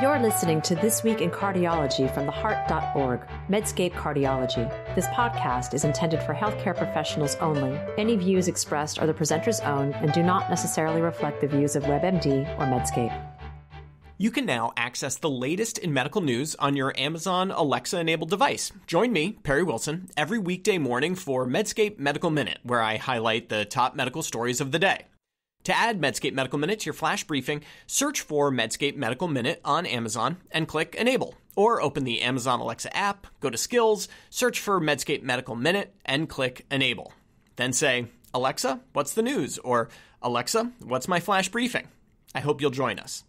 You're listening to This Week in Cardiology from theheart.org, Medscape Cardiology. This podcast is intended for healthcare professionals only. Any views expressed are the presenter's own and do not necessarily reflect the views of WebMD or Medscape. You can now access the latest in medical news on your Amazon Alexa enabled device. Join me, Perry Wilson, every weekday morning for Medscape Medical Minute, where I highlight the top medical stories of the day. To add Medscape Medical Minute to your flash briefing, search for Medscape Medical Minute on Amazon and click Enable. Or open the Amazon Alexa app, go to Skills, search for Medscape Medical Minute, and click Enable. Then say, Alexa, what's the news? Or Alexa, what's my flash briefing? I hope you'll join us.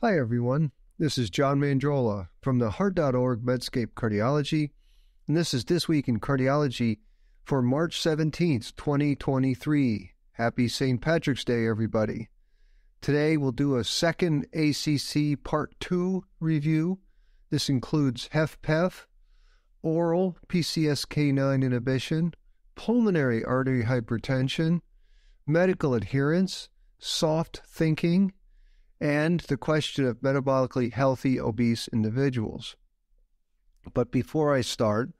Hi, everyone. This is John Mandrola from the Heart.org Medscape Cardiology, and this is This Week in Cardiology for March 17th, 2023. Happy St. Patrick's Day, everybody. Today we'll do a second ACC Part 2 review. This includes HFpEF, oral PCSK9 inhibition, pulmonary artery hypertension, medical adherence, soft thinking, and the question of metabolically healthy obese individuals. But before I start,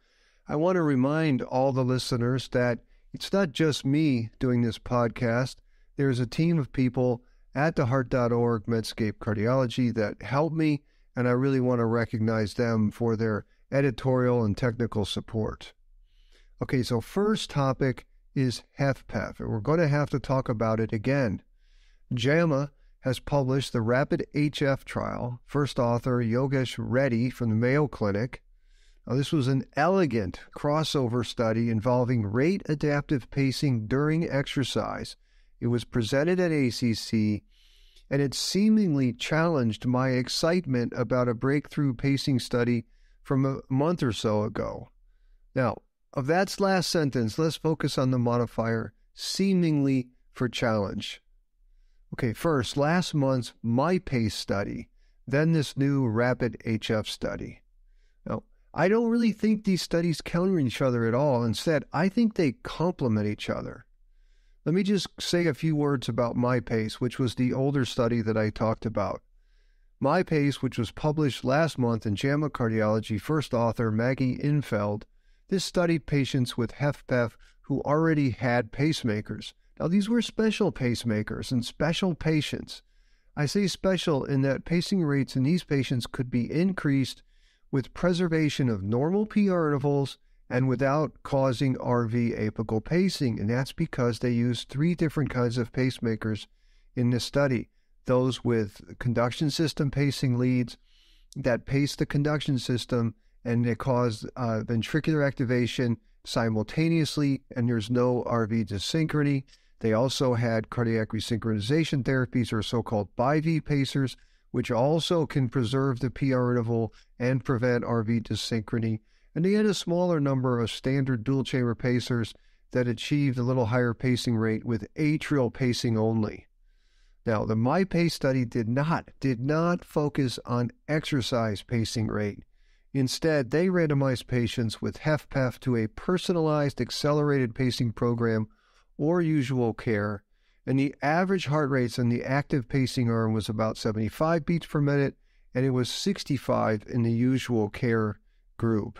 I want to remind all the listeners that it's not just me doing this podcast. There's a team of people at theheart.org Medscape Cardiology that help me, and I really want to recognize them for their editorial and technical support. Okay, so first topic is HFpEF, and we're going to have to talk about it again. JAMA has published the Rapid HF trial, first author Yogesh Reddy from the Mayo Clinic, now, this was an elegant crossover study involving rate adaptive pacing during exercise. It was presented at ACC, and it seemingly challenged my excitement about a breakthrough pacing study from a month or so ago. Now, of that last sentence, let's focus on the modifier seemingly for challenge. Okay, first, last month's MyPace study, then this new Rapid HF study. I don't really think these studies counter each other at all. Instead, I think they complement each other. Let me just say a few words about MyPace, which was the older study that I talked about. MyPace, which was published last month in JAMA Cardiology, first author Maggie Infeld, this studied patients with HFpEF who already had pacemakers. Now, these were special pacemakers and special patients. I say special in that pacing rates in these patients could be increased with preservation of normal PR intervals and without causing RV apical pacing. And that's because they used three different kinds of pacemakers in this study those with conduction system pacing leads that pace the conduction system and they cause uh, ventricular activation simultaneously, and there's no RV dyssynchrony. They also had cardiac resynchronization therapies or so called BiV pacers which also can preserve the PR interval and prevent RV dyssynchrony. And they had a smaller number of standard dual chamber pacers that achieved a little higher pacing rate with atrial pacing only. Now, the MyPace study did not did not focus on exercise pacing rate. Instead, they randomized patients with HFpEF to a personalized accelerated pacing program or usual care and the average heart rates in the active pacing arm was about 75 beats per minute, and it was 65 in the usual care group.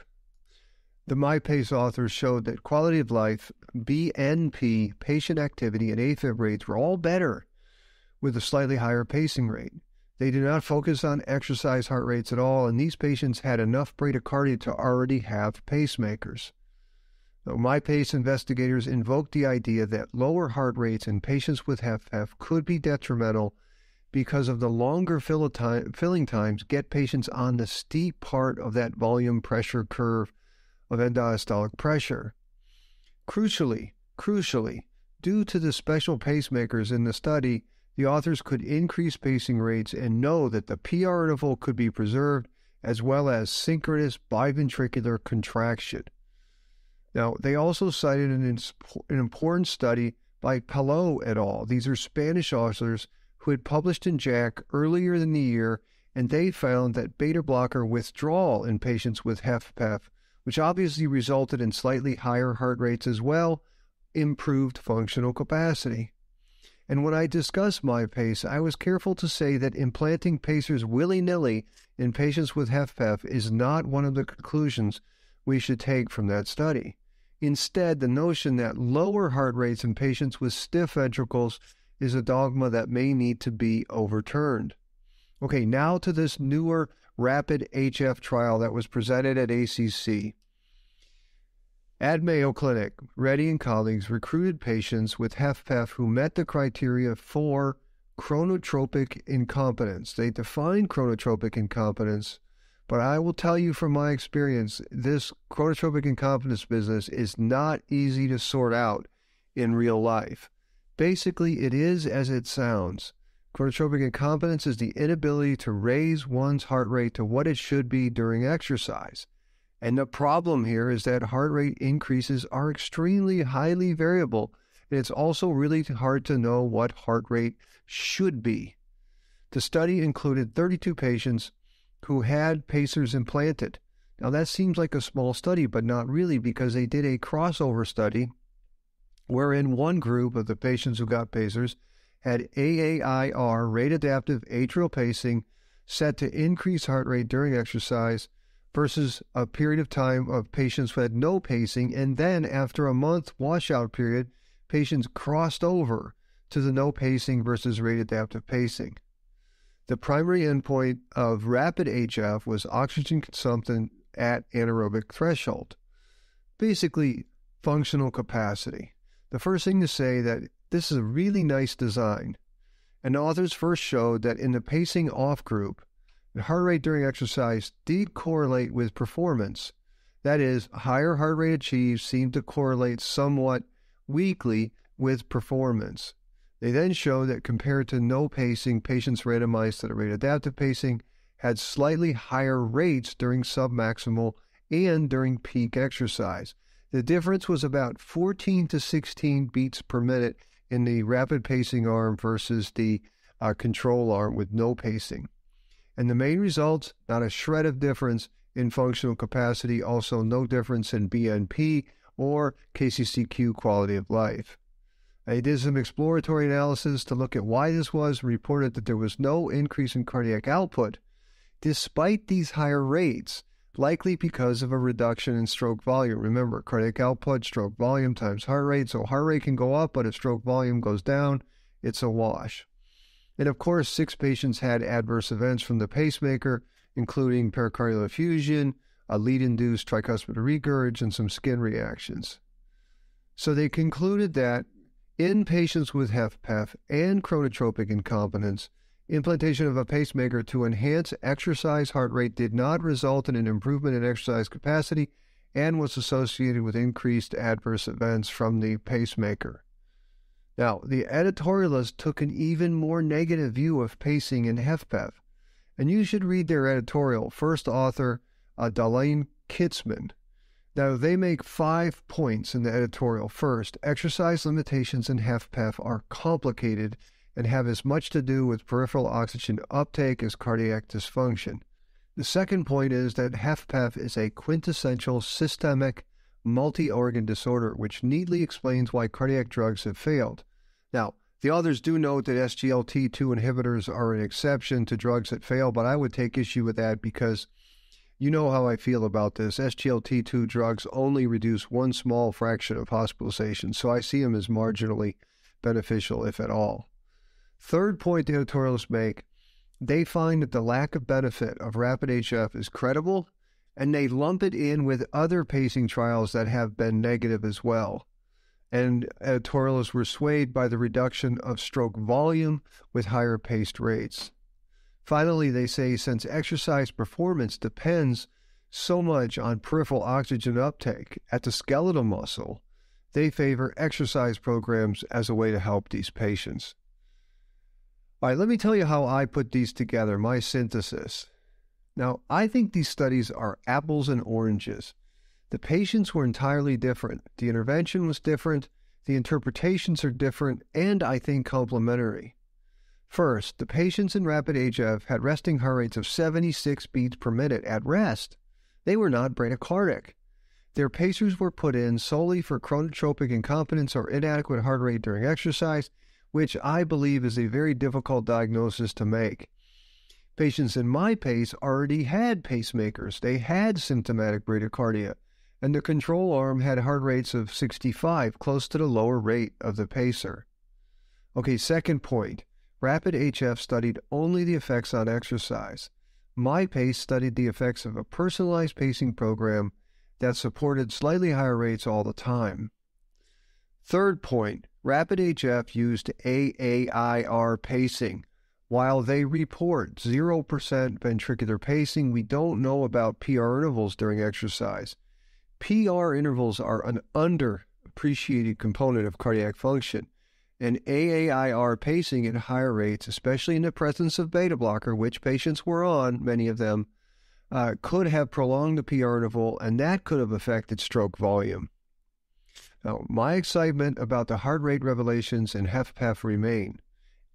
The MyPace authors showed that quality of life, BNP, patient activity, and AFib rates were all better with a slightly higher pacing rate. They did not focus on exercise heart rates at all, and these patients had enough bradycardia to already have pacemakers. MyPace investigators invoked the idea that lower heart rates in patients with HFpEF could be detrimental because of the longer filling times get patients on the steep part of that volume pressure curve of end diastolic pressure. Crucially, crucially, due to the special pacemakers in the study, the authors could increase pacing rates and know that the PR interval could be preserved as well as synchronous biventricular contraction. Now, they also cited an, an important study by Palau et al. These are Spanish authors who had published in JACC earlier in the year, and they found that beta blocker withdrawal in patients with HFpEF, which obviously resulted in slightly higher heart rates as well, improved functional capacity. And when I discussed MyPace, I was careful to say that implanting pacers willy nilly in patients with HFpEF is not one of the conclusions we should take from that study. Instead, the notion that lower heart rates in patients with stiff ventricles is a dogma that may need to be overturned. Okay, now to this newer rapid HF trial that was presented at ACC. At Mayo Clinic, Reddy and colleagues recruited patients with HFpEF who met the criteria for chronotropic incompetence. They defined chronotropic incompetence, but I will tell you from my experience, this chronotropic incompetence business is not easy to sort out in real life. Basically, it is as it sounds. Chronotropic incompetence is the inability to raise one's heart rate to what it should be during exercise. And the problem here is that heart rate increases are extremely highly variable, and it's also really hard to know what heart rate should be. The study included 32 patients who had pacers implanted. Now, that seems like a small study, but not really, because they did a crossover study wherein one group of the patients who got pacers had AAIR, rate adaptive atrial pacing, set to increase heart rate during exercise versus a period of time of patients who had no pacing. And then after a month washout period, patients crossed over to the no pacing versus rate adaptive pacing. The primary endpoint of rapid HF was oxygen consumption at anaerobic threshold, basically functional capacity. The first thing to say that this is a really nice design. And authors first showed that in the pacing off group, and heart rate during exercise did correlate with performance. That is, higher heart rate achieved seemed to correlate somewhat weakly with performance. They then showed that compared to no pacing, patients randomized to the rate adaptive pacing had slightly higher rates during submaximal and during peak exercise. The difference was about 14 to 16 beats per minute in the rapid pacing arm versus the uh, control arm with no pacing. And the main results, not a shred of difference in functional capacity, also no difference in BNP or KCCQ quality of life. I did some exploratory analysis to look at why this was and reported that there was no increase in cardiac output despite these higher rates, likely because of a reduction in stroke volume. Remember, cardiac output, stroke volume times heart rate. So heart rate can go up, but if stroke volume goes down, it's a wash. And of course, six patients had adverse events from the pacemaker, including pericardial effusion, a lead induced tricuspid regurg, and some skin reactions. So they concluded that in patients with HFpEF and chronotropic incompetence, implantation of a pacemaker to enhance exercise heart rate did not result in an improvement in exercise capacity and was associated with increased adverse events from the pacemaker. Now, the editorialists took an even more negative view of pacing in HFpEF, and you should read their editorial, first author uh, Dalane Kitzman. Now, they make five points in the editorial. First, exercise limitations in HFpEF are complicated and have as much to do with peripheral oxygen uptake as cardiac dysfunction. The second point is that HFpEF is a quintessential systemic multi organ disorder, which neatly explains why cardiac drugs have failed. Now, the authors do note that SGLT2 inhibitors are an exception to drugs that fail, but I would take issue with that because you know how I feel about this. SGLT2 drugs only reduce one small fraction of hospitalizations, so I see them as marginally beneficial, if at all. Third point the editorialists make they find that the lack of benefit of rapid HF is credible and they lump it in with other pacing trials that have been negative as well. And editorialists were swayed by the reduction of stroke volume with higher paced rates. Finally, they say since exercise performance depends so much on peripheral oxygen uptake at the skeletal muscle, they favor exercise programs as a way to help these patients. All right, let me tell you how I put these together, my synthesis. Now, I think these studies are apples and oranges. The patients were entirely different. The intervention was different. The interpretations are different, and I think complementary. First, the patients in rapid HF had resting heart rates of 76 beats per minute at rest. They were not bradycardic. Their pacers were put in solely for chronotropic incompetence or inadequate heart rate during exercise, which I believe is a very difficult diagnosis to make. Patients in my PACE already had pacemakers. They had symptomatic bradycardia, and the control arm had heart rates of 65, close to the lower rate of the pacer. Okay, second point. Rapid HF studied only the effects on exercise. My PACE studied the effects of a personalized pacing program that supported slightly higher rates all the time. Third point Rapid HF used AAIR pacing. While they report 0% ventricular pacing, we don't know about PR intervals during exercise. PR intervals are an underappreciated component of cardiac function and AAIR pacing at higher rates, especially in the presence of beta blocker, which patients were on, many of them, uh, could have prolonged the PR interval, and that could have affected stroke volume. Now, my excitement about the heart rate revelations in HFpEF remain.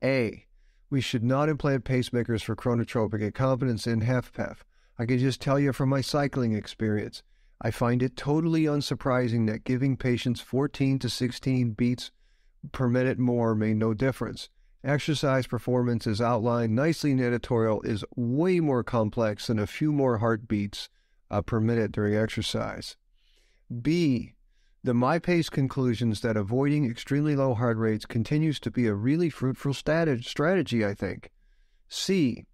A. We should not implant pacemakers for chronotropic incompetence in HFpEF. I can just tell you from my cycling experience, I find it totally unsurprising that giving patients 14 to 16 beats per minute more made no difference. Exercise performance, as outlined nicely in editorial, is way more complex than a few more heartbeats uh, per minute during exercise. B. The MyPace conclusions that avoiding extremely low heart rates continues to be a really fruitful strategy, I think. C.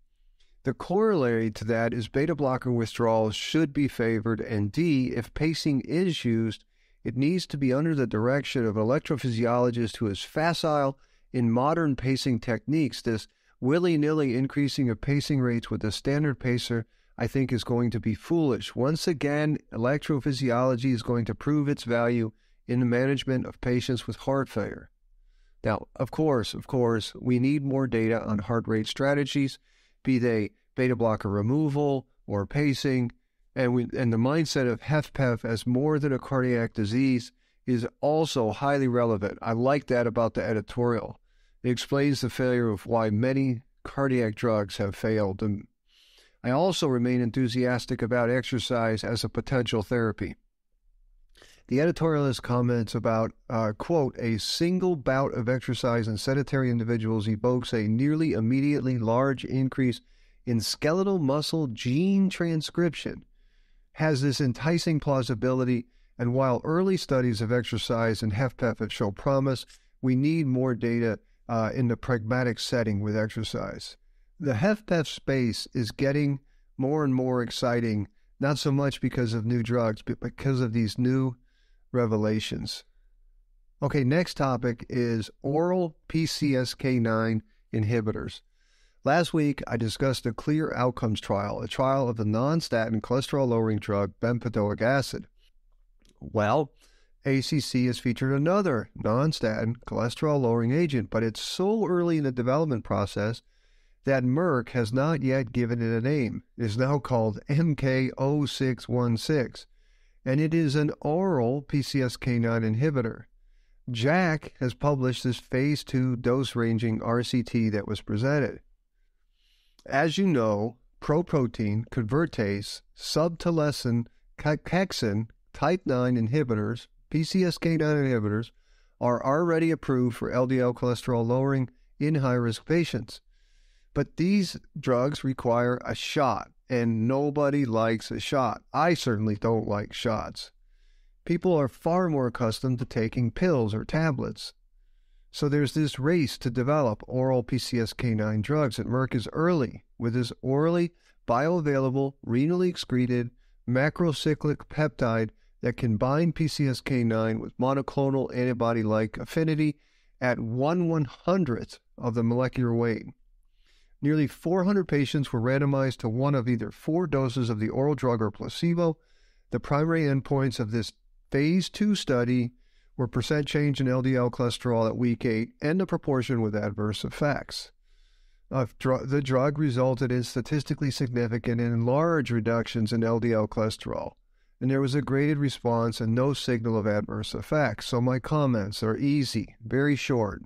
The corollary to that is beta blocker withdrawals should be favored, and D. If pacing is used, it needs to be under the direction of an electrophysiologist who is facile in modern pacing techniques. This willy nilly increasing of pacing rates with a standard pacer, I think, is going to be foolish. Once again, electrophysiology is going to prove its value in the management of patients with heart failure. Now, of course, of course, we need more data on heart rate strategies, be they beta blocker removal or pacing, and we and the mindset of HFpEF as more than a cardiac disease is also highly relevant. I like that about the editorial. It explains the failure of why many cardiac drugs have failed. And I also remain enthusiastic about exercise as a potential therapy. The editorialist comments about, uh, quote, a single bout of exercise in sedentary individuals evokes a nearly immediately large increase in skeletal muscle gene transcription has this enticing plausibility, and while early studies of exercise and HFpEF have shown promise, we need more data uh, in the pragmatic setting with exercise. The HFpEF space is getting more and more exciting, not so much because of new drugs, but because of these new revelations. Okay, next topic is oral PCSK9 inhibitors. Last week, I discussed a clear outcomes trial, a trial of the non statin cholesterol lowering drug bempedoic acid. Well, ACC has featured another non statin cholesterol lowering agent, but it's so early in the development process that Merck has not yet given it a name. It is now called MK0616, and it is an oral PCSK9 inhibitor. JACC has published this phase 2 dose ranging RCT that was presented. As you know, proprotein convertase subtilisin cathexin type 9 inhibitors, PCSK9 inhibitors, are already approved for LDL cholesterol lowering in high risk patients. But these drugs require a shot, and nobody likes a shot. I certainly don't like shots. People are far more accustomed to taking pills or tablets. So there's this race to develop oral PCSK9 drugs, and Merck is early with this orally bioavailable, renally excreted macrocyclic peptide that can bind PCSK9 with monoclonal antibody like affinity at 1 100th of the molecular weight. Nearly 400 patients were randomized to one of either four doses of the oral drug or placebo. The primary endpoints of this phase 2 study were percent change in LDL cholesterol at week 8 and the proportion with adverse effects. Dr- the drug resulted in statistically significant and large reductions in LDL cholesterol, and there was a graded response and no signal of adverse effects. So my comments are easy, very short.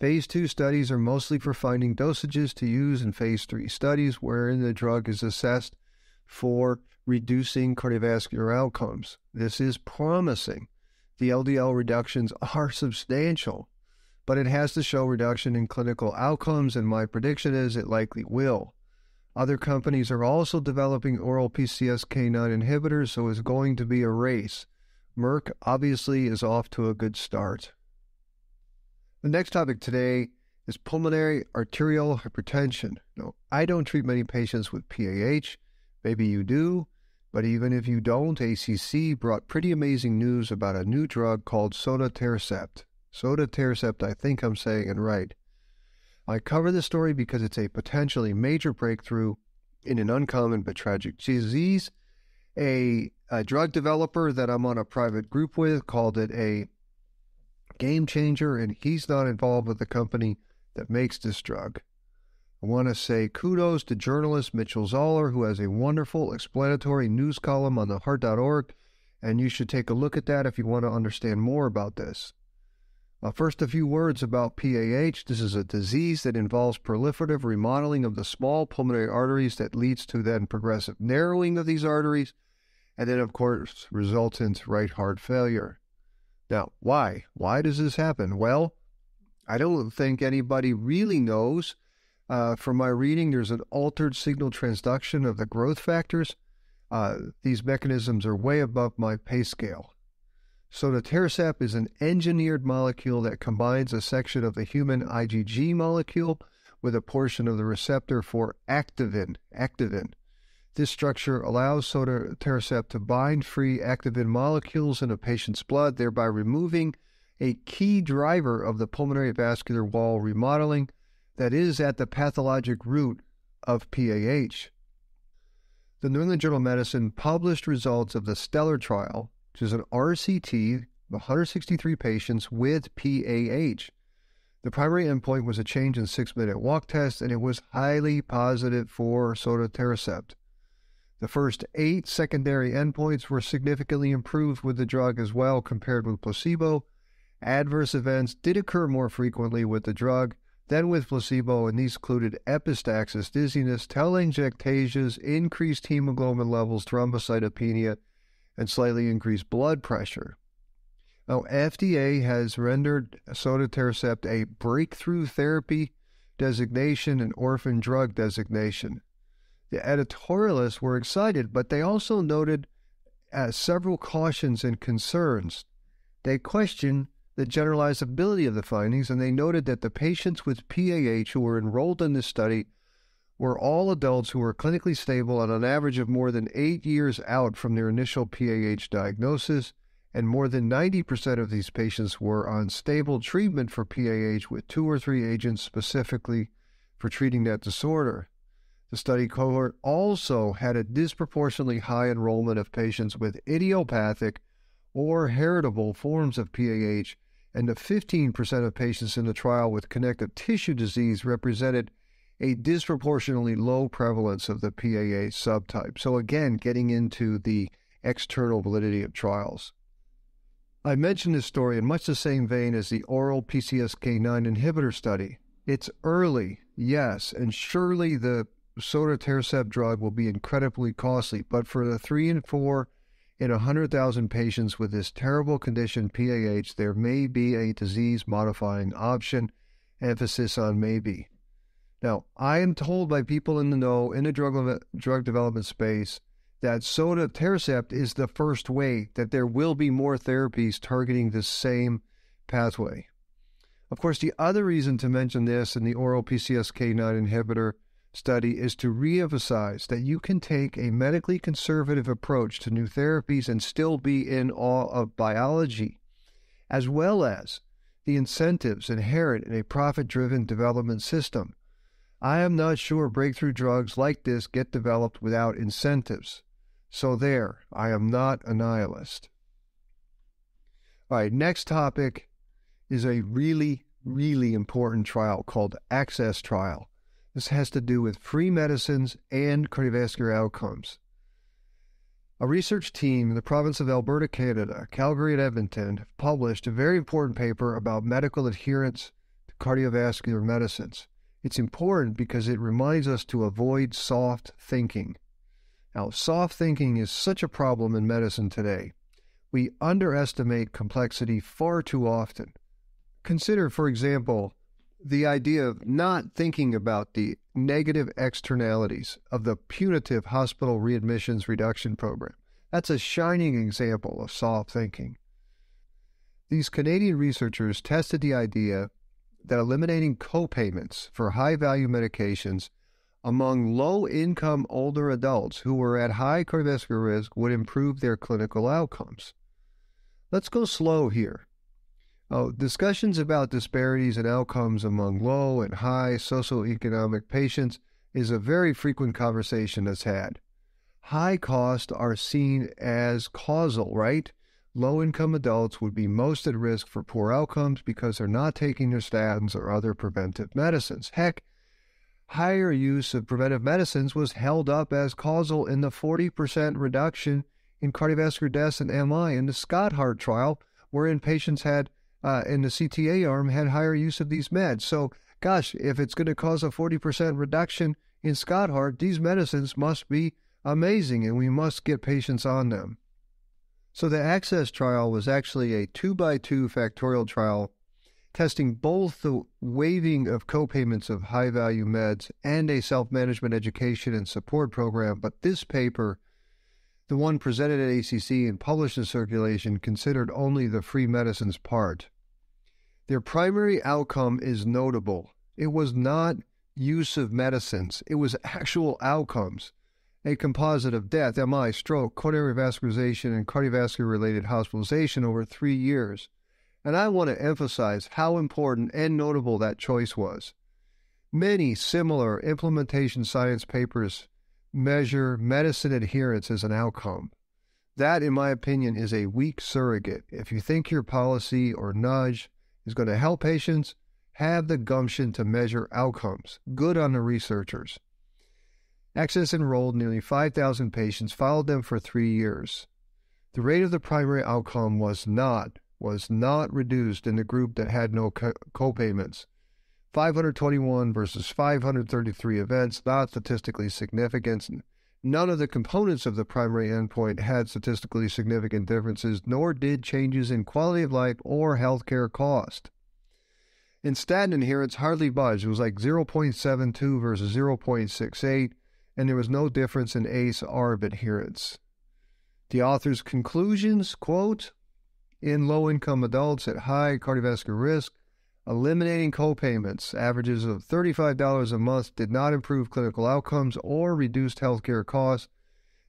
Phase 2 studies are mostly for finding dosages to use in phase 3 studies wherein the drug is assessed for reducing cardiovascular outcomes. This is promising the LDL reductions are substantial. but it has to show reduction in clinical outcomes, and my prediction is it likely will. Other companies are also developing oral PCSK9 inhibitors, so it's going to be a race. Merck obviously is off to a good start. The next topic today is pulmonary arterial hypertension. No, I don't treat many patients with PAH. Maybe you do, but even if you don't, ACC brought pretty amazing news about a new drug called sotatercept. Sotatercept, I think I'm saying it right. I cover this story because it's a potentially major breakthrough in an uncommon but tragic disease. A, a drug developer that I'm on a private group with called it a game changer, and he's not involved with the company that makes this drug. I want to say kudos to journalist Mitchel Zoler, who has a wonderful explanatory news column on the heart.org, and you should take a look at that if you want to understand more about this. Uh, first, a few words about PAH. This is a disease that involves proliferative remodeling of the small pulmonary arteries that leads to then progressive narrowing of these arteries, and then, of course, results in right heart failure. Now, why? Why does this happen? Well, I don't think anybody really knows. Uh, from my reading, there's an altered signal transduction of the growth factors. Uh, these mechanisms are way above my pay scale. So the Sotatercept is an engineered molecule that combines a section of the human IgG molecule with a portion of the receptor for activin. Activin. This structure allows sotatercept to bind free activin molecules in a patient's blood, thereby removing a key driver of the pulmonary vascular wall remodeling that is at the pathologic root of PAH. The New England Journal of Medicine published results of the STELLAR trial, which is an RCT of 163 patients with PAH. The primary endpoint was a change in six minute walk test, and it was highly positive for sotatercept. The first eight secondary endpoints were significantly improved with the drug as well compared with placebo. Adverse events did occur more frequently with the drug than with placebo, and these included epistaxis, dizziness, telangiectasias, increased hemoglobin levels, thrombocytopenia, and slightly increased blood pressure. Now, FDA has rendered sotatercept a breakthrough therapy designation and orphan drug designation. The editorialists were excited, but they also noted uh, several cautions and concerns. They questioned the generalizability of the findings, and they noted that the patients with PAH who were enrolled in this study were all adults who were clinically stable on average of more than eight years out from their initial PAH diagnosis, and more than 90% of these patients were on stable treatment for PAH with two or three agents specifically for treating that disorder. The study cohort also had a disproportionately high enrollment of patients with idiopathic or heritable forms of PAH, and the 15% of patients in the trial with connective tissue disease represented a disproportionately low prevalence of the PAA subtype. So, again, getting into the external validity of trials. I mentioned this story in much the same vein as the oral PCSK9 inhibitor study. It's early, yes, and surely the sotatercept drug will be incredibly costly, but for the three and four in 100,000 patients with this terrible condition, PAH, there may be a disease modifying option, emphasis on maybe. Now, I am told by people in the know in the drug, drug development space that sotatercept is the first way, that there will be more therapies targeting the same pathway. Of course, the other reason to mention this in the oral PCSK9 inhibitor study is to reemphasize that you can take a medically conservative approach to new therapies and still be in awe of biology, as well as the incentives inherent in a profit driven development system. I am not sure breakthrough drugs like this get developed without incentives. So, there, I am not a nihilist. All right, next topic is a really, really important trial called Access Trial. This has to do with free medicines and cardiovascular outcomes. A research team in the province of Alberta, Canada, Calgary, and Edmonton have published a very important paper about medical adherence to cardiovascular medicines. It's important because it reminds us to avoid soft thinking. Now, soft thinking is such a problem in medicine today. We underestimate complexity far too often. consider, for example, the idea of not thinking about the negative externalities of the punitive hospital readmissions reduction program. That's a shining example of soft thinking. These Canadian researchers tested the idea that eliminating copayments for high value medications among low income older adults who were at high cardiovascular risk would improve their clinical outcomes. Let's go slow here. Oh, discussions about disparities in outcomes among low and high socioeconomic patients is a very frequent conversation that's had. High costs are seen as causal, right? Low income adults would be most at risk for poor outcomes because they're not taking their statins or other preventive medicines. Heck, higher use of preventive medicines was held up as causal in the 40% reduction in cardiovascular deaths and MI in the SCOT-HEART trial, wherein patients had uh, in the CTA arm had higher use of these meds. So, gosh, if it's going to cause a 40% reduction in SCOT-HEART, these medicines must be amazing and we must get patients on them. So, the ACCESS trial was actually a two by two factorial trial testing both the waiving of copayments of high value meds and a self management education and support program. But this paper the one presented at ACC and published in circulation considered only the free medicines part. Their primary outcome is notable. It was not use of medicines, it was actual outcomes. A composite of death, MI, stroke, coronary vascularization, and cardiovascular related hospitalization over three years. And I want to emphasize how important and notable that choice was. Many similar implementation science papers measure medicine adherence as an outcome. That, in my opinion, is a weak surrogate. If you think your policy or nudge is going to help patients, have the gumption to measure outcomes. Good on the researchers. ACCESS enrolled nearly 5,000 patients, followed them for three years. The rate of the primary outcome was not was not reduced in the group that had no co- copayments. 521 versus 533 events, not statistically significant. None of the components of the primary endpoint had statistically significant differences, nor did changes in quality of life or healthcare cost. In statin adherence, hardly budged. It was like 0.72 versus 0.68, and there was no difference in ACE ARB adherence. The author's conclusions quote, in low income adults at high cardiovascular risk, eliminating copayments, averages of $35 a month, did not improve clinical outcomes or reduced healthcare costs,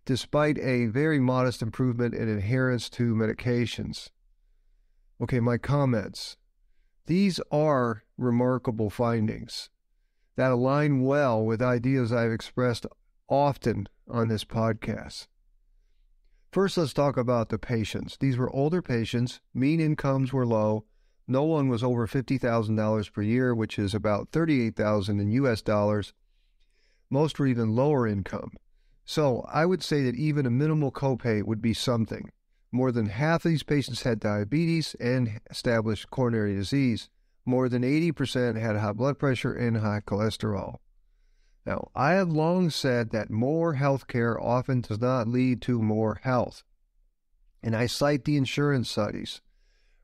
despite a very modest improvement in adherence to medications. Okay, my comments. These are remarkable findings that align well with ideas I've expressed often on this podcast. First, let's talk about the patients. These were older patients, mean incomes were low, no one was over $50,000 per year, which is about 38,000 in US dollars. Most were even lower income. So, I would say that even a minimal copay would be something. More than half of these patients had diabetes and established coronary disease. More than 80% had high blood pressure and high cholesterol. Now, I have long said that more health care often does not lead to more health. And I cite the insurance studies.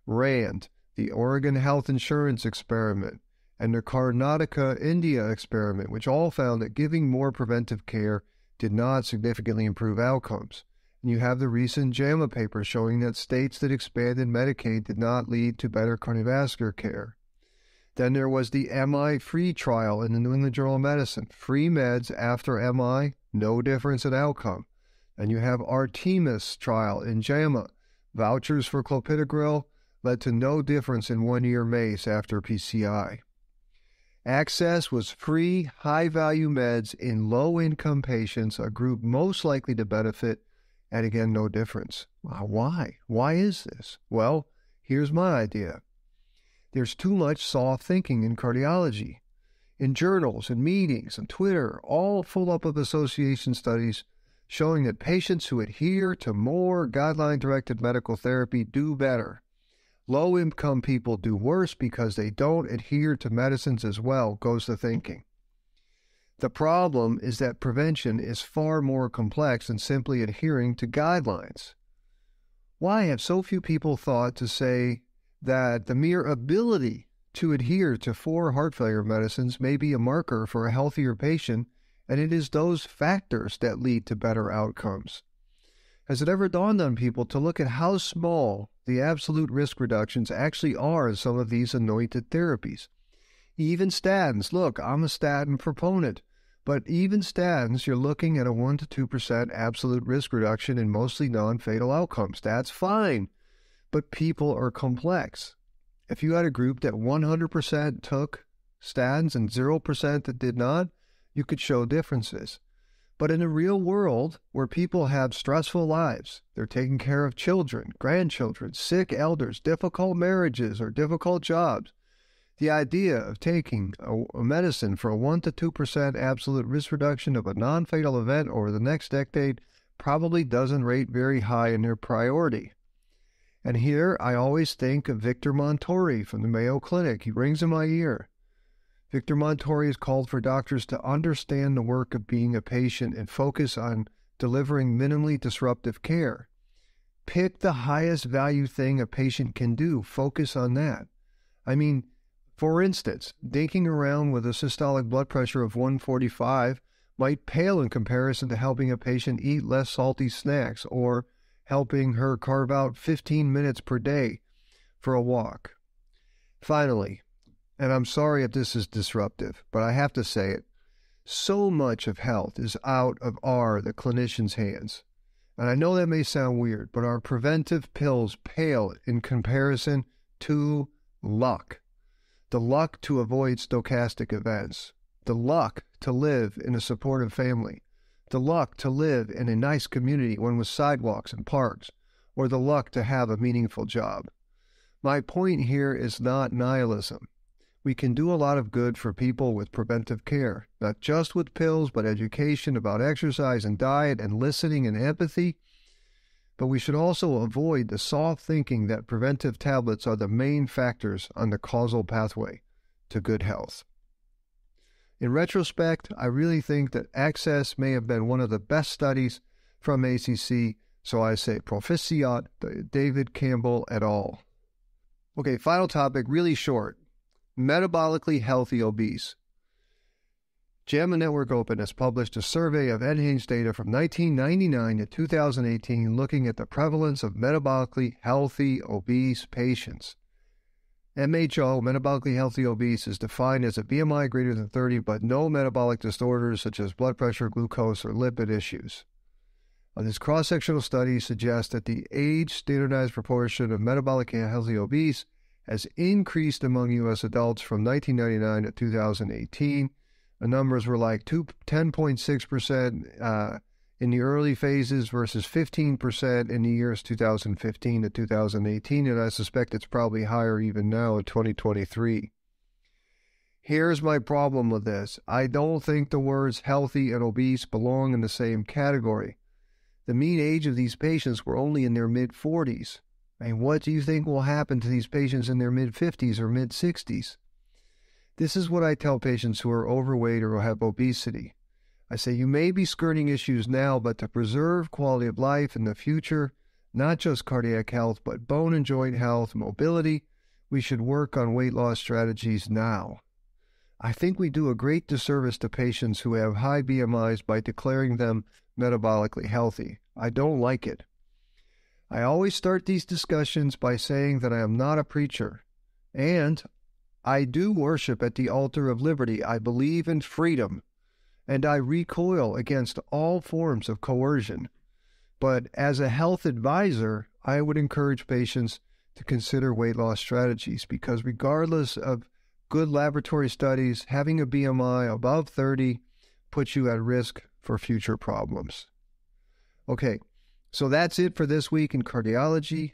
RAND, the Oregon Health Insurance Experiment, and the Karnataka India experiment, which all found that giving more preventive care did not significantly improve outcomes. And you have the recent JAMA paper showing that states that expanded Medicaid did not lead to better cardiovascular care. Then there was the MI free trial in the New England Journal of Medicine. Free meds after MI, no difference in outcome. And you have Artemis trial in JAMA. Vouchers for clopidogrel led to no difference in one year MACE after PCI. ACCESS was free, high value meds in low income patients, a group most likely to benefit, and again, no difference. Why? Why is this? Well, here's my idea there's too much soft thinking in cardiology. In journals and meetings and Twitter, all full up of association studies showing that patients who adhere to more guideline directed medical therapy do better. Low income people do worse because they don't adhere to medicines as well, goes the thinking. The problem is that prevention is far more complex than simply adhering to guidelines. Why have so few people thought to say that the mere ability to adhere to four heart failure medicines may be a marker for a healthier patient, and it is those factors that lead to better outcomes. Has it ever dawned on people to look at how small the absolute risk reductions actually are some of these anointed therapies? Even statins, look, I'm a statin proponent, but even statins, you're looking at a 1 to 2% absolute risk reduction in mostly non fatal outcomes. That's fine, but people are complex. If you had a group that 100% took statins and 0% that did not, you could show differences. But in the real world, where people have stressful lives, they're taking care of children, grandchildren, sick elders, difficult marriages, or difficult jobs, the idea of taking a, medicine for a 1 to 2% absolute risk reduction of a non fatal event over the next decade probably doesn't rate very high in their priority. And here I always think of Victor Montori from the Mayo Clinic. He rings in my ear. Victor Montori has called for doctors to understand the work of being a patient and focus on delivering minimally disruptive care. Pick the highest value thing a patient can do, focus on that. I mean, for instance, dinking around with a systolic blood pressure of 145 might pale in comparison to helping a patient eat less salty snacks or helping her carve out 15 minutes per day for a walk. Finally, and I'm sorry if this is disruptive, but I have to say it, so much of health is out of our, the clinician's hands. And I know that may sound weird, but our preventive pills pale in comparison to luck. The luck to avoid stochastic events, the luck to live in a supportive family, the luck to live in a nice community, one with sidewalks and parks, or the luck to have a meaningful job. My point here is not nihilism. We can do a lot of good for people with preventive care, not just with pills, but education about exercise and diet and listening and empathy. But we should also avoid the soft thinking that preventive tablets are the main factors on the causal pathway to good health. In retrospect, I really think that Access may have been one of the best studies from ACC, so I say proficiat David Campbell et al. Okay, final topic, really short. Metabolically healthy obese. JAMA Network Open has published a survey of NHANES data from 1999 to 2018 looking at the prevalence of metabolically healthy obese patients. MHO, metabolically healthy obese, is defined as a BMI greater than 30, but no metabolic disorders such as blood pressure, glucose, or lipid issues. Uh, this cross sectional study suggests that the age standardized proportion of metabolically healthy obese has increased among U.S. adults from 1999 to 2018. The numbers were like 10.6% uh, in the early phases versus 15% in the years 2015 to 2018, and I suspect it's probably higher even now in 2023. Here's my problem with this I don't think the words healthy and obese belong in the same category. The mean age of these patients were only in their mid 40s. Mean, what do you think will happen to these patients in their mid 50s or mid 60s? This is what I tell patients who are overweight or have obesity. I say you may be skirting issues now, but to preserve quality of life in the future, not just cardiac health, but bone and joint health, mobility, we should work on weight loss strategies now. I think we do a great disservice to patients who have high BMIs by declaring them metabolically healthy. I don't like it. I always start these discussions by saying that I am not a preacher, and I do worship at the altar of liberty. I believe in freedom and I recoil against all forms of coercion. But as a health advisor, I would encourage patients to consider weight loss strategies because, regardless of good laboratory studies, having a BMI above 30 puts you at risk for future problems. Okay, so that's it for this week in cardiology.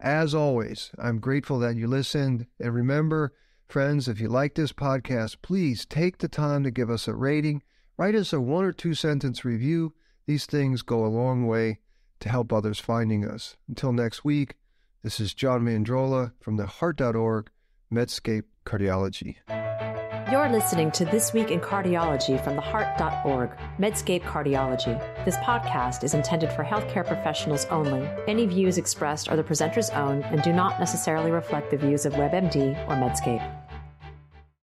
As always, I'm grateful that you listened. And remember, friends, if you like this podcast, please take the time to give us a rating Write us a one or two sentence review. These things go a long way to help others finding us. Until next week, this is John Mandrola from the Heart.org Medscape Cardiology. You're listening to This Week in Cardiology from the Heart.org, Medscape Cardiology. This podcast is intended for healthcare professionals only. Any views expressed are the presenter's own and do not necessarily reflect the views of WebMD or Medscape.